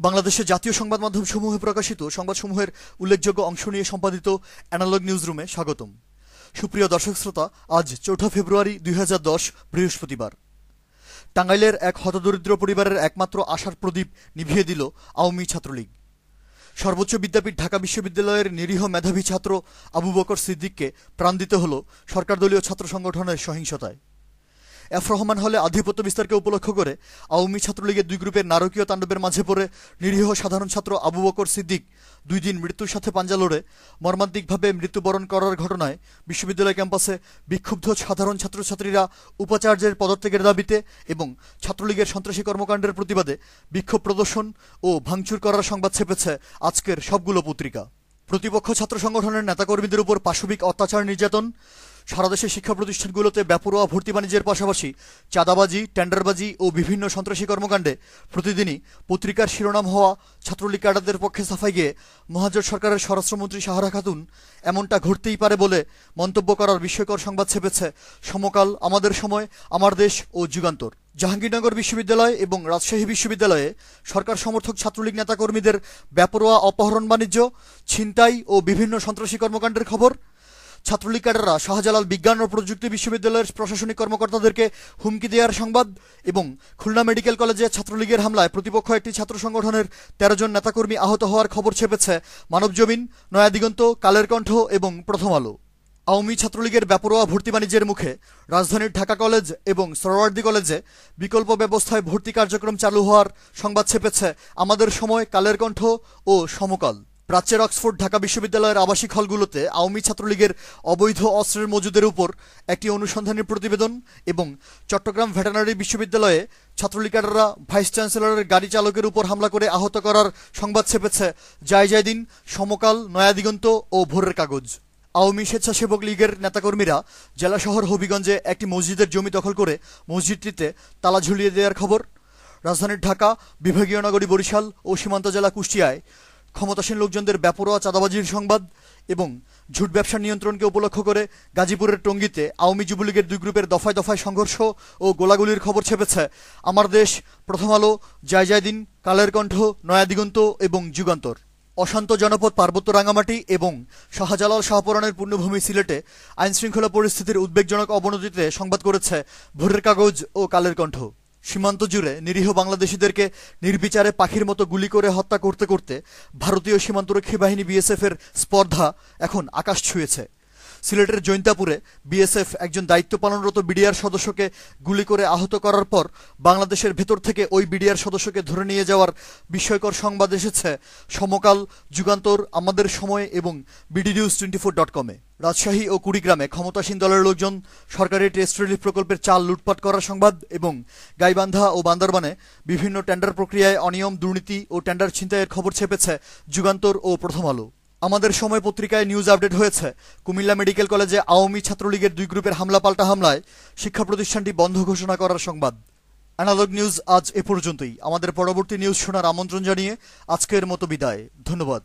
বাংলাদেশের জাতীয় সংবাদ মাধ্যম সমূহে প্রকাশিত সংবাদসমূহের উল্লেখযোগ্য অংশ নিয়ে সম্পাদিত অ্যানালগ নিউজ রুমে স্বাগতম। সুপ্রিয় দর্শক শ্রোতা, আজ চৌঠা ফেব্রুয়ারি দুই হাজার দশ বৃহস্পতিবার। টাঙ্গাইলের এক হতদরিদ্র পরিবারের একমাত্র আশার প্রদীপ নিভিয়ে দিল আওয়ামী ছাত্রলীগ। সর্বোচ্চ বিদ্যাপীঠ ঢাকা বিশ্ববিদ্যালয়ের নিরীহ মেধাবী ছাত্র আবু বকর সিদ্দিককে প্রাণ দিতে হল সরকারদলীয় ছাত্র সংগঠনের সহিংসতায়। এফ রহমান হলে আধিপত্য বিস্তারকে উপলক্ষ করে আওয়ামী ছাত্রলীগের দুই গ্রুপের নারকীয় তাণ্ডবের মাঝে পড়ে নিরীহ সাধারণ ছাত্র আবু বকর সিদ্দিক দুই দিন মৃত্যুর সাথে পাঞ্জা লড়ে। মর্মান্তিকভাবে মৃত্যুবরণ করার ঘটনায় বিশ্ববিদ্যালয় ক্যাম্পাসে বিক্ষুব্ধ সাধারণ ছাত্রছাত্রীরা উপাচার্যের পদত্যাগের দাবিতে এবং ছাত্রলীগের সন্ত্রাসী কর্মকাণ্ডের প্রতিবাদে বিক্ষোভ প্রদর্শন ও ভাঙচুর করার সংবাদ ছেপেছে আজকের সবগুলো পত্রিকা। প্রতিপক্ষ ছাত্র সংগঠনের নেতাকর্মীদের উপর পাশবিক অত্যাচার নির্যাতন। সারা দেশের শিক্ষা প্রতিষ্ঠানগুলোতে বেপরোয়া ভর্তি বাণিজ্যের পাশাপাশি চাঁদাবাজি, টেন্ডারবাজি ও বিভিন্ন সন্ত্রাসী কর্মকাণ্ডে প্রতিদিনই পত্রিকার শিরোনাম হওয়া ছাত্রলীগ ক্যাডারদের পক্ষে সাফাই গিয়ে মহাজোট সরকারের স্বরাষ্ট্রমন্ত্রী সাহারা খাতুন এমনটা ঘটতেই পারে বলে মন্তব্য করার বিস্ময়কর সংবাদ ছেপেছে সমকাল, আমাদের সময়, আমার দেশ ও যুগান্তর। জাহাঙ্গীরনগর বিশ্ববিদ্যালয় এবং রাজশাহী বিশ্ববিদ্যালয়ে সরকার সমর্থক ছাত্রলীগ নেতাকর্মীদের ব্যাপরোয়া অপহরণ বাণিজ্য, ছিনতাই ও বিভিন্ন সন্ত্রাসী কর্মকাণ্ডের খবর। ছাত্রলীগ ক্যাডাররা শাহজালাল বিজ্ঞান ও প্রযুক্তি বিশ্ববিদ্যালয়ের প্রশাসনিক কর্মকর্তাদেরকে হুমকি দেওয়ার সংবাদ এবং খুলনা মেডিকেল কলেজে ছাত্রলীগের হামলায় প্রতিপক্ষ একটি ছাত্র সংগঠনের তেরো জন নেতাকর্মী আহত হওয়ার খবর ছেপেছে মানবজমিন, নয়াদিগন্ত কালের কণ্ঠ এবং প্রথম আলো। আওয়ামী ছাত্রলীগের বেপরোয়া ভর্তি বাণিজ্যের মুখে রাজধানীর ঢাকা কলেজ এবং সরোয়ার্দি কলেজে বিকল্প ব্যবস্থায় ভর্তি কার্যক্রম চালু হওয়ার সংবাদ ছেপেছে আমাদের সময় কালের কণ্ঠ ও সমকাল। প্রাচ্যের অক্সফোর্ড ঢাকা বিশ্ববিদ্যালয়ের আবাসিক হলগুলোতে আওয়ামী ছাত্রলীগের অবৈধ অস্ত্রের মজুদের উপর একটি অনুসন্ধানী প্রতিবেদন এবং চট্টগ্রাম ভেটেনারি বিশ্ববিদ্যালয়ে ছাত্রলীগাররা ভাইস চ্যান্সেলরের গাড়ি চালকের উপর হামলা করে আহত করার সংবাদ ছেপেছে। জায় দিন, সমকাল নয়াদিগন্ত ও ভোরের কাগজ। আওয়ামী স্বেচ্ছাসেবক লীগের নেতাকর্মীরা জেলা শহর হবিগঞ্জে একটি মসজিদের জমি দখল করে মসজিদটিতে তালা ঝুলিয়ে দেওয়ার খবর। রাজধানীর ঢাকা, বিভাগীয় নগরী বরিশাল ও সীমান্ত জেলা কুষ্টিয়ায় ক্ষমতাসীন লোকজনদের ব্যাপরোয়া চাঁদাবাজির সংবাদ এবং ঝুট ব্যবসা নিয়ন্ত্রণকে উপলক্ষ করে গাজীপুরের টঙ্গীতে আওয়ামী যুবলীগের দুই গ্রুপের দফায় দফায় সংঘর্ষ ও গোলাগুলির খবর ছেপেছে। আমার দেশ, প্রথম আলো, জয় দিন, কালের কণ্ঠ নয়াদিগন্ত এবং যুগান্তর। অশান্ত জনপদ পার্বত্য রাঙামাটি এবং শাহজালাল শাহপরানের পূর্ণভূমি সিলেটে আইনশৃঙ্খলা পরিস্থিতির উদ্বেগজনক অবনতিতে সংবাদ করেছে ভোরের কাগজ ও কালের কণ্ঠ। সীমান্ত জুড়ে নিরীহ বাংলাদেশিদেরকে নির্বিচারে পাখির মতো গুলি করে হত্যা করতে করতে ভারতীয় সীমান্তরক্ষী বাহিনী বিএসএফ এর স্পর্ধা এখন আকাশ ছুঁয়েছে। সিলেটের জৈন্তাপুরে বিএসএফ একজন দায়িত্ব পালনরত বিডিআর সদস্যকে গুলি করে আহত করার পর বাংলাদেশের ভেতর থেকে ওই বিডিআর সদস্যকে ধরে নিয়ে যাওয়ার বিস্ময়কর সংবাদ এসেছে। সমকাল, যুগান্তর, আমাদের সময় এবং BD news twenty four dot কমে রাজশাহী ও কুড়িগ্রামে ক্ষমতাসীন দলের লোকজন সরকারি টেস্ট রিলিফ প্রকল্পের চাল লুটপাট করার সংবাদ এবং গাইবান্ধা ও বান্দরবানে বিভিন্ন টেন্ডার প্রক্রিয়ায় অনিয়ম, দুর্নীতি ও টেন্ডার ছিনতাইয়ের খবর ছেপেছে যুগান্তর ও প্রথম আলো। আমাদের সময় পত্রিকায় নিউজ আপডেট হয়েছে। কুমিল্লা মেডিকেল কলেজে আওয়ামী ছাত্রলীগের দুই গ্রুপের হামলা পাল্টা হামলায় শিক্ষা প্রতিষ্ঠানটি বন্ধ ঘোষণা করার সংবাদ। অ্যানালগ নিউজ আজ এ পর্যন্তই। আমাদের পরবর্তী নিউজ শোনার আমন্ত্রণ জানিয়ে আজকের মতো বিদায়। ধন্যবাদ।